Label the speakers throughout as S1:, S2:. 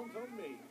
S1: Count on me.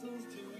S1: lessons to